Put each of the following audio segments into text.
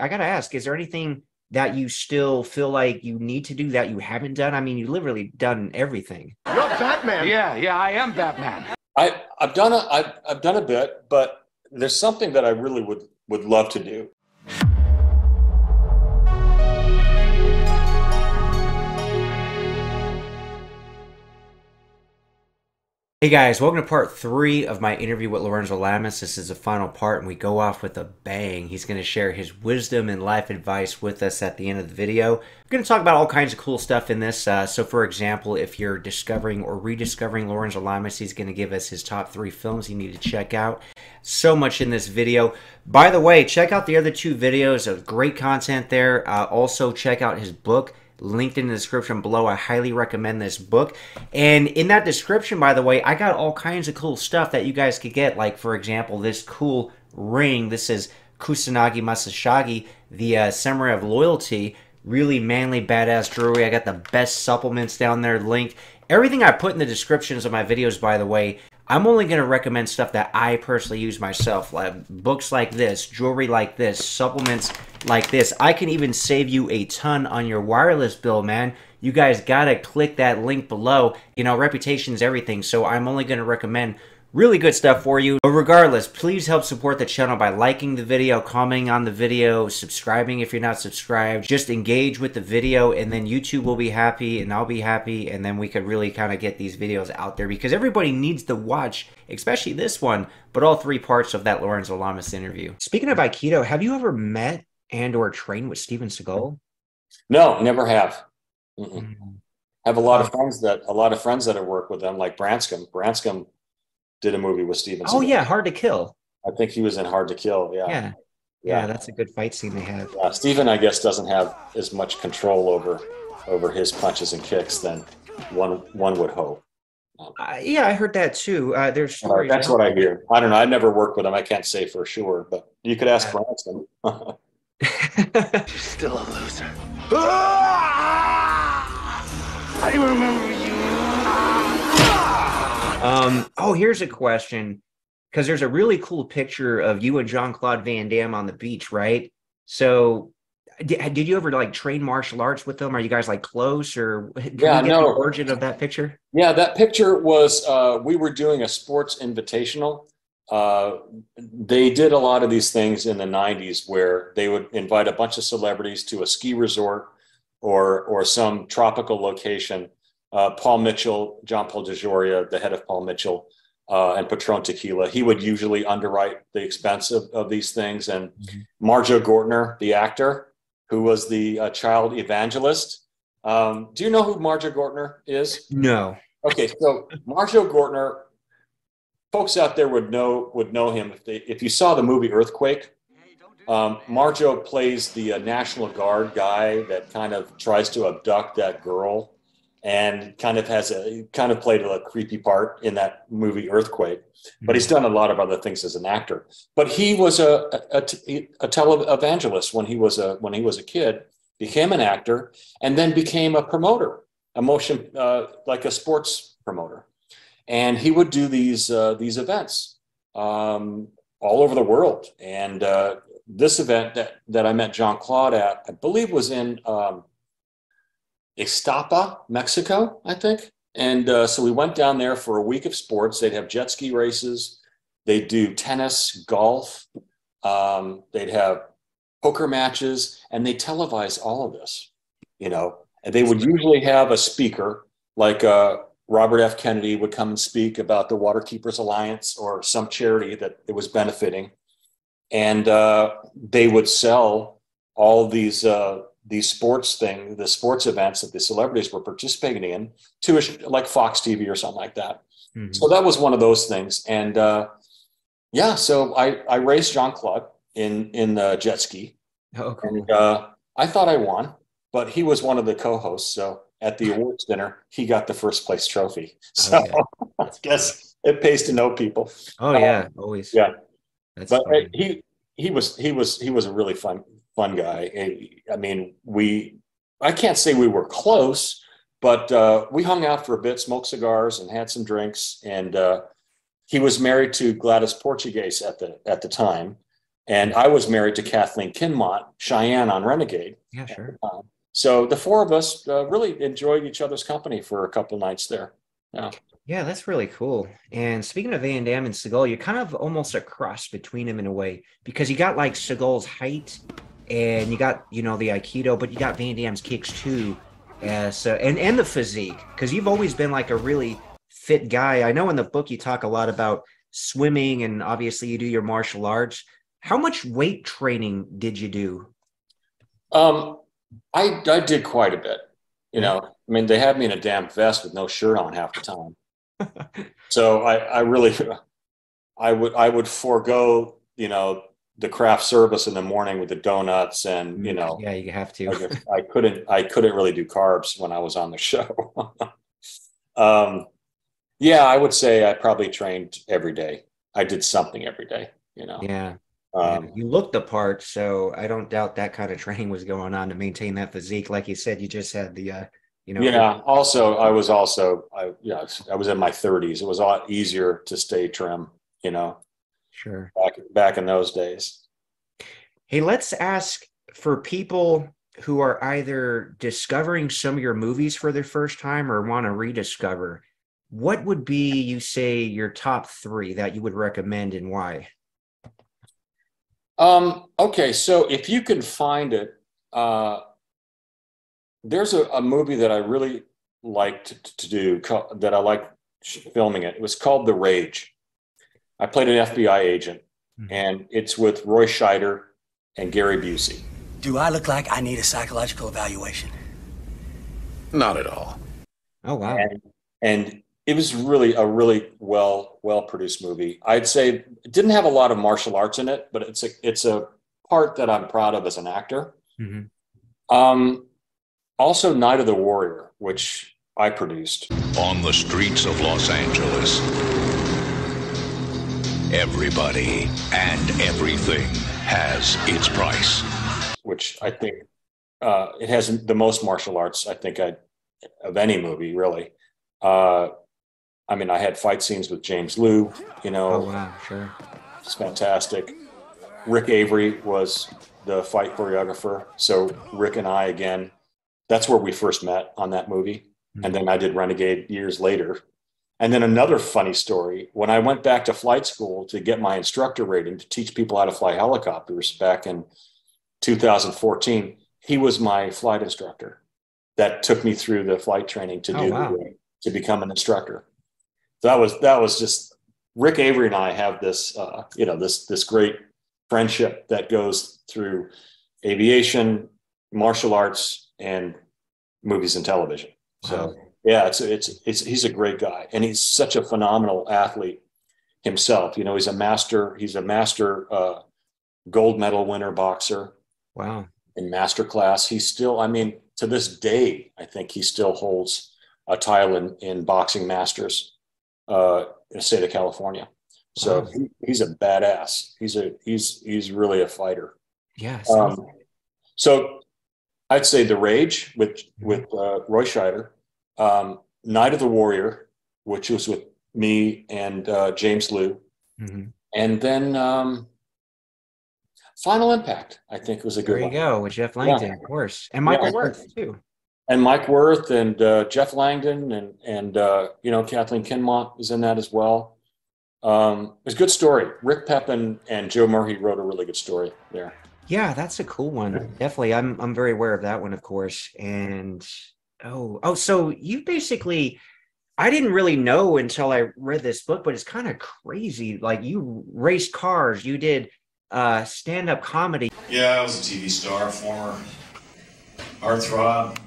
I gotta ask, is there anything that you still feel like you need to do that you haven't done? I mean, you literally done everything. You're Batman. Yeah, yeah, I am Batman. I, I've done a I've, I've done a bit, but there's something that I really would would love to do. Hey guys, welcome to part three of my interview with Lorenzo Lamas. This is the final part, and we go off with a bang. He's going to share his wisdom and life advice with us at the end of the video. We're going to talk about all kinds of cool stuff in this. Uh, so, for example, if you're discovering or rediscovering Lorenzo Lamas, he's going to give us his top three films you need to check out. So much in this video. By the way, check out the other two videos of great content there. Uh, also, check out his book linked in the description below. I highly recommend this book. And in that description, by the way, I got all kinds of cool stuff that you guys could get. Like, for example, this cool ring. This is Kusanagi Masashagi, the uh, Samurai of Loyalty. Really manly, badass jewelry. I got the best supplements down there linked. Everything I put in the descriptions of my videos, by the way, I'm only going to recommend stuff that I personally use myself, like books like this, jewelry like this, supplements like this. I can even save you a ton on your wireless bill, man. You guys got to click that link below. You know, reputation is everything, so I'm only going to recommend Really good stuff for you. But regardless, please help support the channel by liking the video, commenting on the video, subscribing if you're not subscribed. Just engage with the video and then YouTube will be happy and I'll be happy and then we could really kind of get these videos out there because everybody needs to watch, especially this one, but all three parts of that Lorenzo Lamas interview. Speaking of Aikido, have you ever met and or trained with Steven Seagal? No, never have. Mm -mm. Have a lot of friends that a lot of friends that have worked with them, like Branscombe. Branscombe did a movie with Steven. Oh yeah, Hard to Kill. I think he was in Hard to Kill. Yeah. Yeah. Yeah, that's a good fight scene they have. Yeah, Steven, I guess, doesn't have as much control over over his punches and kicks than one one would hope. Um, uh, yeah, I heard that too. Uh, there's stories. that's what I hear. I don't know. I never worked with him. I can't say for sure, but you could ask yeah. Branson. Still a loser. I remember um, oh, here's a question because there's a really cool picture of you and Jean Claude Van Damme on the beach, right? So, did, did you ever like train martial arts with them? Are you guys like close, or yeah, no. the origin of that picture? Yeah, that picture was uh, we were doing a sports invitational. Uh, they did a lot of these things in the 90s where they would invite a bunch of celebrities to a ski resort or or some tropical location uh, Paul Mitchell, John Paul DeJoria, the head of Paul Mitchell, uh, and Patron Tequila. He would usually underwrite the expense of, of these things. And mm-hmm. Marjoe Gortner, the actor, who was the uh, child evangelist. Um, do you know who Marjoe Gortner is? No. Okay, so Marjoe Gortner, folks out there would know would know him if they if you saw the movie Earthquake. Um, Marjoe plays the uh, National Guard guy that kind of tries to abduct that girl and kind of has a kind of played a creepy part in that movie Earthquake. But he's done a lot of other things as an actor. But he was a a, a, televangelist when he was a when he was a kid. Became an actor and then became a promoter, a motion uh, like a sports promoter, and he would do these uh, these events um, all over the world. And uh, this event that that I met Jean Claude at, I believe, was in um, Ixtapa, Mexico, I think. And uh, so we went down there for a week of sports. They'd have jet ski races, they'd do tennis, golf, um, they'd have poker matches, and they televise all of this. You know, and they would usually have a speaker like uh, Robert F. Kennedy would come and speak about the Waterkeepers Alliance or some charity that it was benefiting, and uh, they would sell all these uh, these sports thing, the sports events that the celebrities were participating in to a, like Fox TV or something like that. Mm-hmm. So that was one of those things. And uh, yeah, so I, I raced Jean Claude in, in the jet ski. Oh, cool. And uh, I thought I won, but he was one of the co-hosts. So at the awards dinner, he got the first place trophy. So okay. I guess it pays to know people. Oh yeah, um, always. Yeah. That's but uh, he, he was, he was, he was a really fun, fun guy. I mean, we, I can't say we were close, but uh, we hung out for a bit, smoked cigars, and had some drinks. And uh, he was married to Gladys Portugues at the at the time, and I was married to Kathleen Kinmont, Cheyenne on Renegade. Yeah, sure. Um, so the four of us uh, really enjoyed each other's company for a couple nights there. Yeah. Yeah, that's really cool. And speaking of Van Damme and Seagal, you're kind of almost a cross between them in a way because you got like Seagal's height and you got, you know, the Aikido, but you got Van Damme's kicks too. Uh, so, and, and the physique because you've always been like a really fit guy. I know in the book you talk a lot about swimming and obviously you do your martial arts. How much weight training did you do? Um, I, I did quite a bit. You know, I mean, they had me in a damn vest with no shirt on half the time so I, I really, I would, I would forego, you know, the craft service in the morning with the donuts and, you know, yeah, you have to. I, just- I couldn't, I couldn't really do carbs when I was on the show. um, yeah, I would say I probably trained every day. I did something every day, you know. yeah. Um, Yeah, you looked the part, so I don't doubt that kind of training was going on to maintain that physique. Like you said, you just had the, uh, you know, yeah. Also, I was also, I, yeah, I was in my thirties. It was a lot easier to stay trim, you know, sure. back, back in those days. Hey, let's ask for people who are either discovering some of your movies for the first time or want to rediscover. What would be, you say, your top three that you would recommend and why? Um, okay, so if you can find it, uh, there's a, a movie that I really liked to do co- that I like filming it. It was called The Rage. I played an FBI agent, Mhm. and it's with Roy Scheider and Gary Busey. Do I look like I need a psychological evaluation? Not at all. Oh, wow. and and it was really a really well well produced movie. I'd say it didn't have a lot of martial arts in it, but it's a it's a part that I'm proud of as an actor. Mhm. Um, also, Night of the Warrior, which I produced. On the streets of Los Angeles, everybody and everything has its price. which I think uh, it has the most martial arts I think I of any movie really. Uh, I mean, I had fight scenes with James Lew. You know, Oh, wow. Sure. it's fantastic. Rick Avery was the fight choreographer. So Rick and I again, that's where we first met on that movie. And then I did Renegade years later. And then another funny story when I went back to flight school to get my instructor rating to teach people how to fly helicopters back in 2014, he was my flight instructor that took me through the flight training to Oh, do wow. to become an instructor. That was that was just Rick Avery and I have this uh, you know this this great friendship that goes through aviation, martial arts, and movies and television. So Wow. Yeah, it's it's it's he's a great guy, and he's such a phenomenal athlete himself. You know, he's a master. He's a master uh, gold medal winner boxer Wow. in master class. He's still, I mean, to this day, I think he still holds a title in, in boxing masters uh, in the state of California. So Wow. he, he's a badass. He's a he's he's really a fighter. Sounds- Um, so I'd say the Rage with with uh, Roy Scheider, um, Night of the Warrior, which was with me and uh, James Lew, Mhm. and then um, Final Impact. I think was a good one. There you one. go with Jeff Langton, of course, and Michael Yeah. Worth too. and Mike Worth and uh, Jeff Langton and and uh, you know Kathleen Kinmont was in that as well. Um, it was a good story. Rick Pepin and Joe Merhi wrote a really good story there. Yeah, that's a cool one. Definitely, I'm I'm very aware of that one, of course. And oh, oh, so you basically, I didn't really know until I read this book, but it's kind of crazy. Like you raced cars, you did uh stand-up comedy. Yeah, I was a TV star, former heartthrob,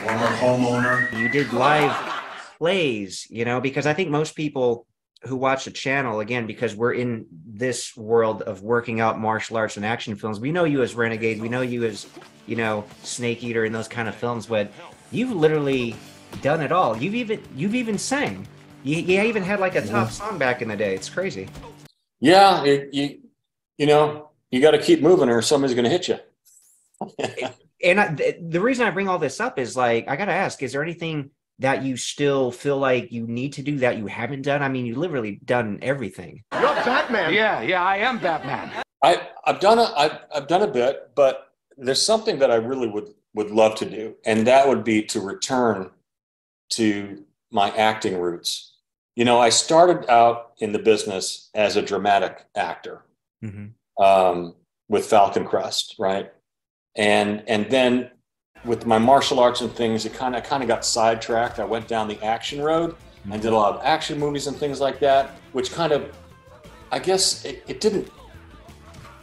former homeowner. you did live plays you know because i think most people who watch the channel again because we're in this world of working out martial arts and action films. We know you as renegade we know you as you know snake eater and those kind of films but you've literally done it all. You've even you've even sang. You, you even had like a top song back in the day. It's crazy. Yeah, it, you you know you got to keep moving or somebody's going to hit you. and I, the reason I bring all this up is like I got to ask: Is there anything that you still feel like you need to do that you haven't done? I mean, you literally done everything. You're Batman. Yeah, yeah, I am Batman. I, I've done a, I've, I've done a bit, but there's something that I really would would love to do, and that would be to return to my acting roots. You know, I started out in the business as a dramatic actor Mm-hmm. um, with Falcon Crest, right? And and then with my martial arts and things, it kind of kind of got sidetracked. I went down the action road and did a lot of action movies and things like that, which kind of, I guess, it, it didn't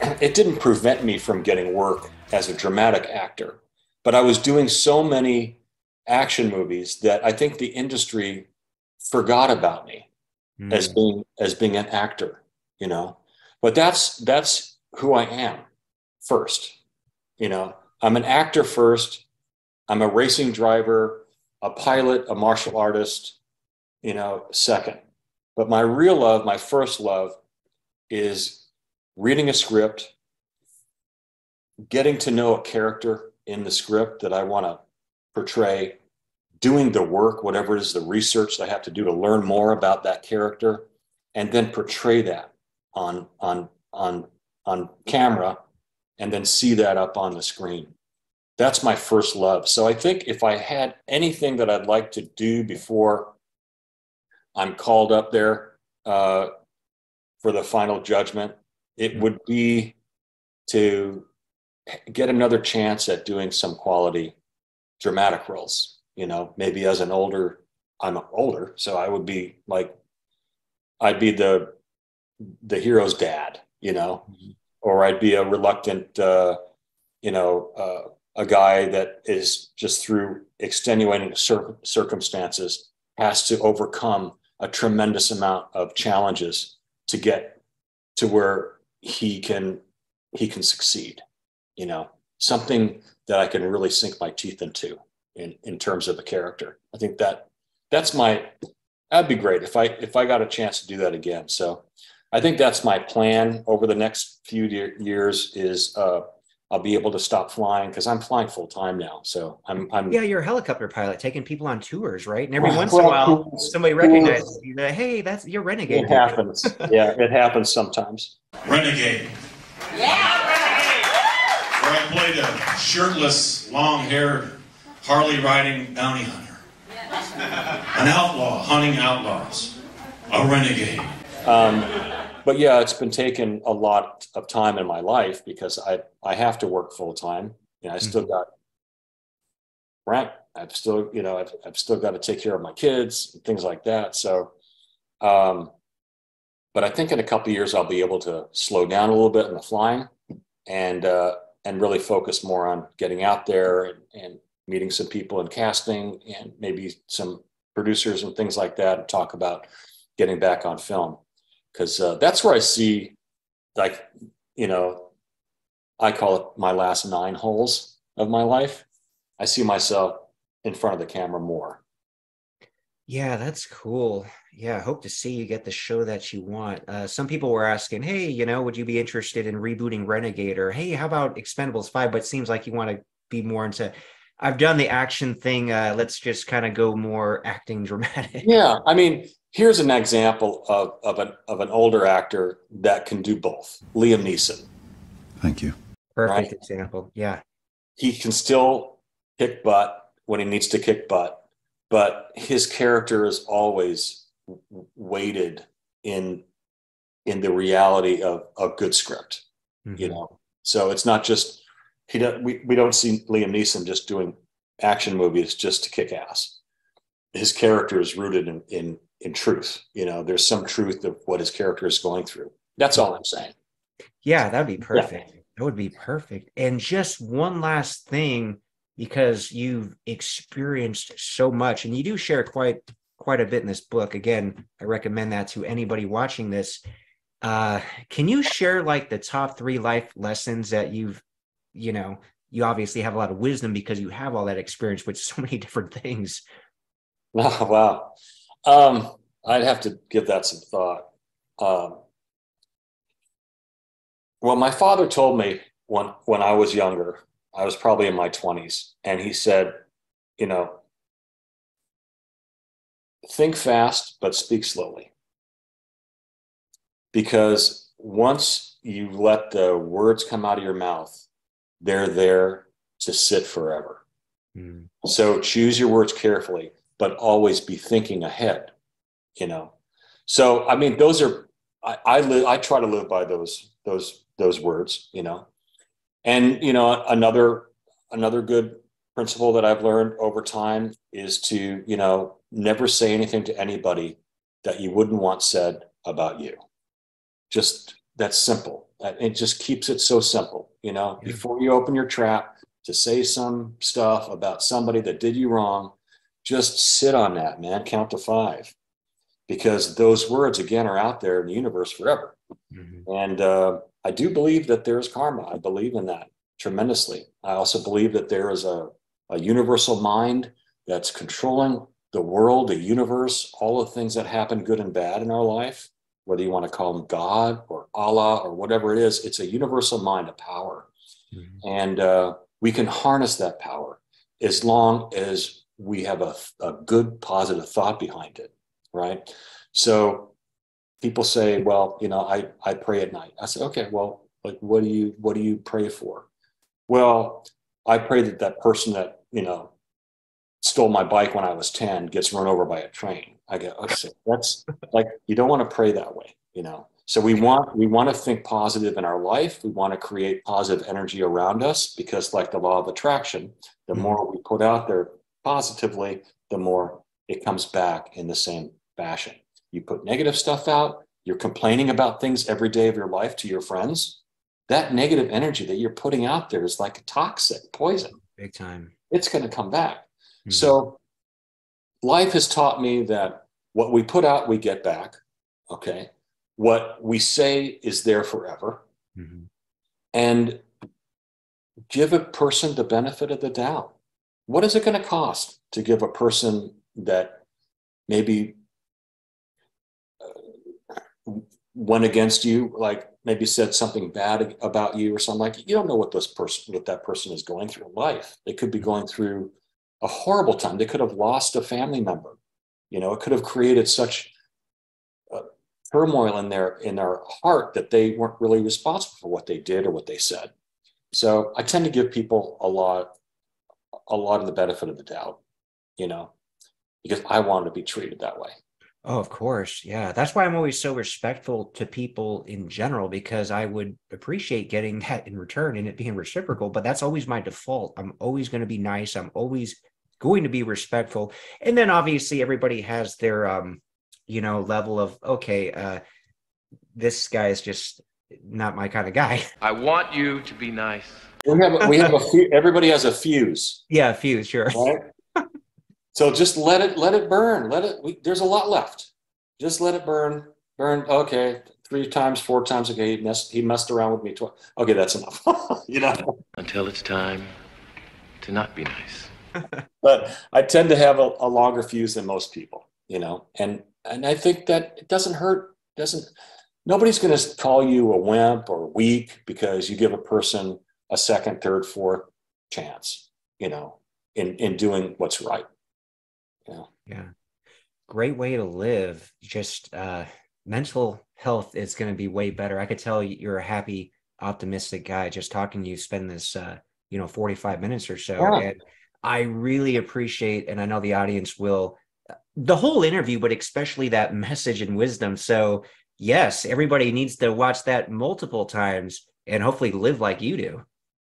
it didn't prevent me from getting work as a dramatic actor, but I was doing so many action movies that I think the industry forgot about me Mm. as being as being an actor, you know. But that's that's who I am first. You know, I'm an actor first. I'm a racing driver, a pilot, a martial artist, you know, second. But my real love, my first love is reading a script, getting to know a character in the script that I want to portray, doing the work, whatever it is, the research that I have to do to learn more about that character, and then portray that on on on on camera, and then see that up on the screen. That's my first love. So I think if I had anything that I'd like to do before I'm called up there uh, for the final judgment, it would be to get another chance at doing some quality dramatic roles. You know, maybe as an older, I'm older, so I would be like, I'd be the the hero's dad, you know, or I'd be a reluctant, uh, you know, uh, a guy that is just through extenuating cir- circumstances has to overcome a tremendous amount of challenges to get to where he can he can succeed you know? Something that i can really sink my teeth into in in terms of a character. I think that that's my that'd be great if i if i got a chance to do that again. So i think that's my plan over the next few de- years is uh i'll be able to stop flying because i'm flying full time now so i'm i'm Yeah, you're a helicopter pilot taking people on tours, right? And every Well, once in a while, somebody recognizes you. That, hey, that's you're renegade. it happens yeah it happens sometimes Renegade. Yeah. Where I played a shirtless, long-haired, Harley-riding bounty hunter. An outlaw hunting outlaws. A renegade. Um, but yeah, it's been taking a lot of time in my life because I I have to work full time. You know, I still got rent. I've still you know I've I've still got to take care of my kids and things like that. So, um, but I think in a couple of years I'll be able to slow down a little bit in the flying and uh, and really focus more on getting out there and, and meeting some people and casting and maybe some producers and things like that and talk about getting back on film because uh, that's where I see, like, you know, I call it my last nine holes of my life. I see myself in front of the camera more. Yeah, that's cool. Yeah, I hope to see you get the show that you want. Uh, some people were asking, hey, you know, would you be interested in rebooting Renegade? Or hey, how about Expendables 5? But it seems like you want to be more into. I've done the action thing. Uh, let's just kind of go more acting dramatic. Yeah, I mean, here's an example of of an of an older actor that can do both. Liam Neeson. Thank you. Perfect Right. example. Yeah. He can still kick butt when he needs to kick butt, but his character is always weighted in in the reality of a good script. you Mhm. know so it's not just he don't we, we don't see liam neeson just doing action movies just to kick ass his character is rooted in in in truth you know there's some truth of what his character is going through that's all i'm saying Yeah, that'd be perfect. That would be perfect. And just one last thing, because you've experienced so much, and you do share quite quite a bit in this book. Again, I recommend that to anybody watching this. Uh, can you share like the top three life lessons that you've, you know, you obviously have a lot of wisdom because you have all that experience with so many different things. oh, wow um i'd have to give that some thought um well my father told me when when i was younger i was probably in my 20s and he said you know think fast, but speak slowly. Because once you let the words come out of your mouth, they're there to sit forever. Mm. So choose your words carefully, but always be thinking ahead, you know. So I mean, those are I I, li- I try to live by those those those words, you know. And you know, another another good principle that I've learned over time is to, you know, never say anything to anybody that you wouldn't want said about you. Just that's simple. It just keeps it so simple, you know. Yeah. Before you open your trap to say some stuff about somebody that did you wrong, just sit on that, man. Count to five, because those words again are out there in the universe forever. Mm-hmm. And uh, I do believe that there's karma. I believe in that tremendously. I also believe that there is a, a universal mind that's controlling the world, the universe, all the things that happen, good and bad in our life, whether you want to call them God or Allah or whatever it is, it's a universal mind, a power. Mm-hmm. And uh, we can harness that power as long as we have a, a good, positive thought behind it, right? So people say, well, you know, I, I pray at night. I say, okay, well, like, what do you, what do you pray for? Well, I pray that that person that, you know, stole my bike when I was 10 gets run over by a train. I go, okay, that's like, you don't want to pray that way, you know? So we want, we want to think positive in our life. We want to create positive energy around us because like the law of attraction, the mm-hmm. more we put out there positively, the more it comes back in the same fashion. You put negative stuff out, you're complaining about things every day of your life to your friends. That negative energy that you're putting out there is like a toxic poison. Big time. It's going to come back. Mm-hmm. So life has taught me that what we put out, we get back. Okay. What we say is there forever. Mm-hmm. And give a person the benefit of the doubt. What is it going to cost to give a person that maybe uh, went against you, like maybe said something bad about you or something like you don't know what this person what that person is going through in life. They could be going through a horrible time. They could have lost a family member. You know, it could have created such uh, turmoil in their in their heart that they weren't really responsible for what they did or what they said. So I tend to give people a lot a lot of the benefit of the doubt, you know, because I want to be treated that way. Oh, of course. Yeah. That's why I'm always so respectful to people in general because I would appreciate getting that in return and it being reciprocal. But that's always my default. I'm always going to be nice. I'm always going to be respectful. And then obviously everybody has their um, you know, level of okay, uh this guy is just not my kind of guy. I want you to be nice. We have a, we have a few everybody has a fuse. Yeah, fuse, sure. Right? So just let it let it burn. Let it. We, there's a lot left. Just let it burn. Burn. Okay, three times, four times. Okay, he messed he messed around with me twice. Okay, that's enough. you know. Until it's time to not be nice. but I tend to have a, a longer fuse than most people. You know, and and I think that it doesn't hurt. Doesn't nobody's going to call you a wimp or weak because you give a person a second, third, fourth chance. You know, in in doing what's right. Yeah. Yeah. Great way to live. Just uh, mental health is going to be way better. I could tell you're a happy, optimistic guy just talking to you, spend this, uh, you know, 45 minutes or so. Yeah. And I really appreciate, and I know the audience will, the whole interview, but especially that message and wisdom. So, yes, everybody needs to watch that multiple times and hopefully live like you do.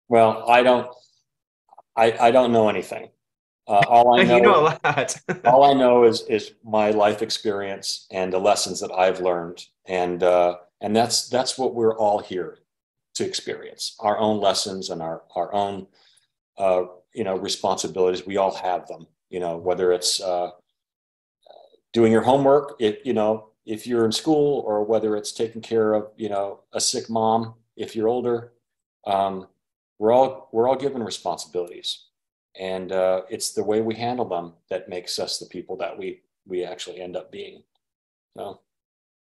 Well, I don't, I, I don't know anything. Uh, all I know, you know a lot. all I know is is my life experience and the lessons that I've learned, and uh, and that's that's what we're all here to experience our own lessons and our our own uh, you know responsibilities. We all have them. You know whether it's uh, doing your homework, it you know if you're in school, or whether it's taking care of you know a sick mom if you're older. Um, we're all we're all given responsibilities and uh, it's the way we handle them that makes us the people that we we actually end up being so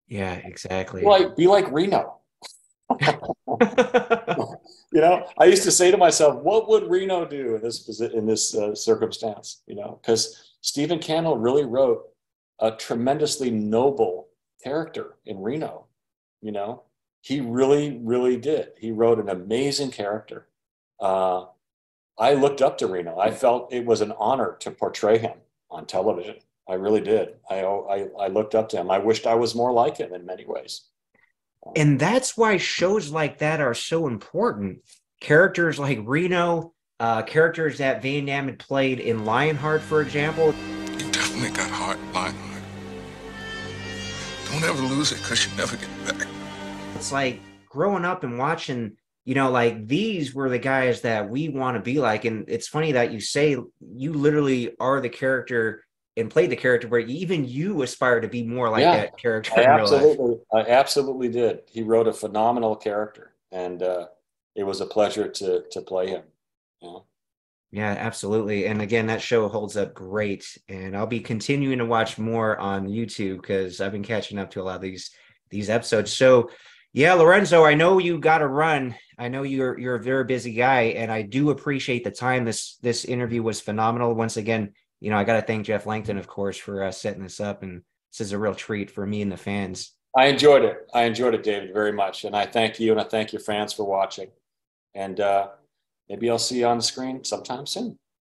yeah exactly be like be like reno you know i used to say to myself what would reno do in this in this uh, circumstance you know because stephen cannell really wrote a tremendously noble character in Reno. You know, he really, really did. He wrote an amazing character. Uh, I looked up to Reno. I felt it was an honor to portray him on television. I really did. I, I, I looked up to him. I wished I was more like him in many ways. And that's why shows like that are so important. Characters like Reno, uh, characters that Van Damme had played in Lionheart, for example. You definitely got heart, Lionheart. Don't ever lose it because you never get back. It's like growing up and watching, you know, like these were the guys that we want to be like. And it's funny that you say you literally are the character and played the character where even you aspire to be more like Yeah, that character I in real life. absolutely, I absolutely did. He wrote a phenomenal character, and uh, it was a pleasure to to play him. You know? Yeah, absolutely. And again, that show holds up great. And I'll be continuing to watch more on YouTube because I've been catching up to a lot of these these episodes. So yeah, Lorenzo, I know you got to run. I know you're you're a very busy guy, and I do appreciate the time. This this interview was phenomenal. Once again, you know, I got to thank Jeff Langton, of course, for uh, setting this up, and this is a real treat for me and the fans. I enjoyed it. I enjoyed it, David, very much, and I thank you and I thank your fans for watching. And uh, maybe I'll see you on the screen sometime soon.